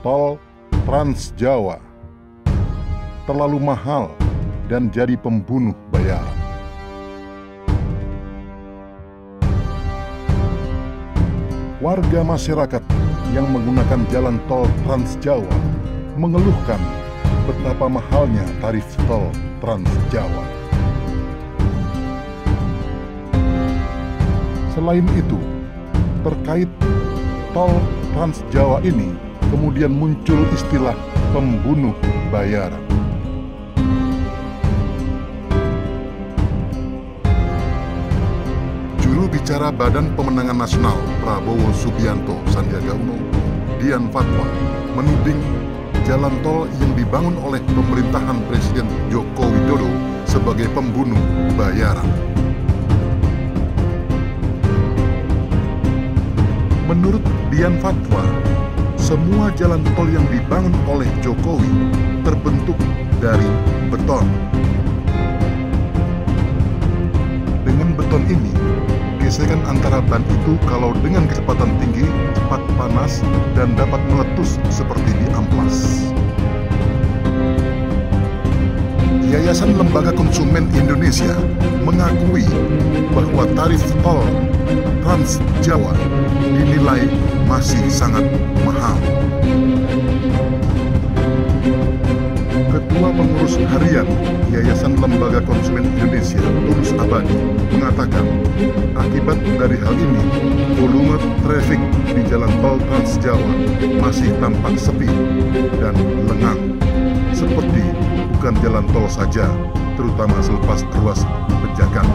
tol Trans Jawa terlalu mahal dan jadi pembunuh bayaran. Warga masyarakat yang menggunakan jalan tol Trans Jawa mengeluhkan betapa mahalnya tarif tol Trans Jawa. Selain itu, terkait tol Trans Jawa ini kemudian muncul istilah pembunuh bayaran. Juru bicara Badan Pemenangan Nasional Prabowo Subianto Sandiaga Uno, Dian Fatwa, menuding jalan tol yang dibangun oleh pemerintahan Presiden Joko Widodo sebagai pembunuh bayaran. Menurut Dian Fatwa, semua jalan tol yang dibangun oleh Jokowi terbentuk dari beton. Dengan beton ini, gesekan antara ban itu kalau dengan kecepatan tinggi, cepat panas, dan dapat meletus seperti di amplas. Yayasan Lembaga Konsumen Indonesia mengakui bahwa tarif tol Trans Jawa dinilai masih sangat mahal. Ketua Pengurus Harian Yayasan Lembaga Konsumen Indonesia, Tulus Abadi, mengatakan akibat dari hal ini, volume traffic di jalan tol Trans Jawa masih tampak sepi dan lengang, seperti bukan jalan tol saja, terutama selepas ruas pejagan.